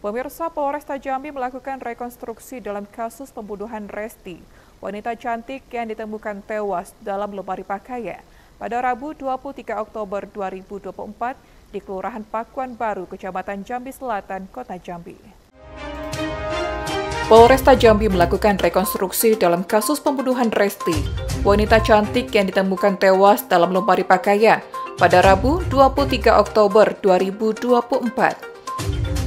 Pemirsa Polresta Jambi melakukan rekonstruksi dalam kasus pembunuhan Resti, wanita cantik yang ditemukan tewas dalam lemari pakaian pada Rabu 23 Oktober 2024 di Kelurahan Pakuan Baru, Kecamatan Jambi Selatan, Kota Jambi. Polresta Jambi melakukan rekonstruksi dalam kasus pembunuhan Resti, wanita cantik yang ditemukan tewas dalam lemari pakaian pada Rabu 23 Oktober 2024.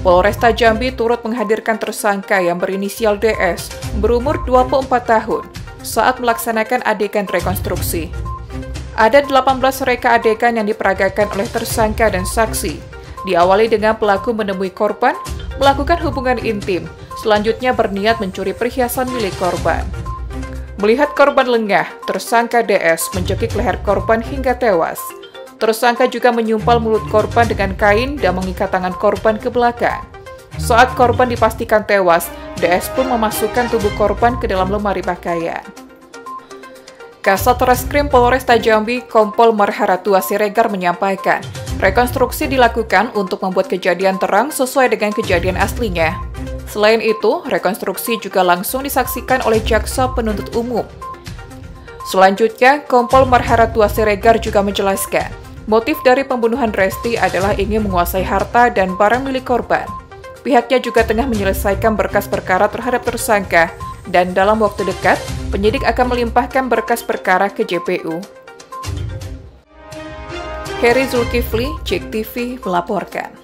Polresta Jambi turut menghadirkan tersangka yang berinisial DS berumur 24 tahun saat melaksanakan adegan rekonstruksi. Ada 18 reka adegan yang diperagakan oleh tersangka dan saksi. Diawali dengan pelaku menemui korban, melakukan hubungan intim, selanjutnya berniat mencuri perhiasan milik korban. Melihat korban lengah, tersangka DS mencekik leher korban hingga tewas. Tersangka juga menyumpal mulut korban dengan kain dan mengikat tangan korban ke belakang. Saat korban dipastikan tewas, DS pun memasukkan tubuh korban ke dalam lemari pakaian. Kasat Reskrim Polresta Jambi, Kompol Marharatua Siregar menyampaikan, rekonstruksi dilakukan untuk membuat kejadian terang sesuai dengan kejadian aslinya. Selain itu, rekonstruksi juga langsung disaksikan oleh jaksa penuntut umum. Selanjutnya, Kompol Marharatua Siregar juga menjelaskan, Motif dari pembunuhan Resti adalah ingin menguasai harta dan barang milik korban. Pihaknya juga tengah menyelesaikan berkas perkara terhadap tersangka, dan dalam waktu dekat, penyidik akan melimpahkan berkas perkara ke JPU. Heri Zulkifli, Cek TV, melaporkan.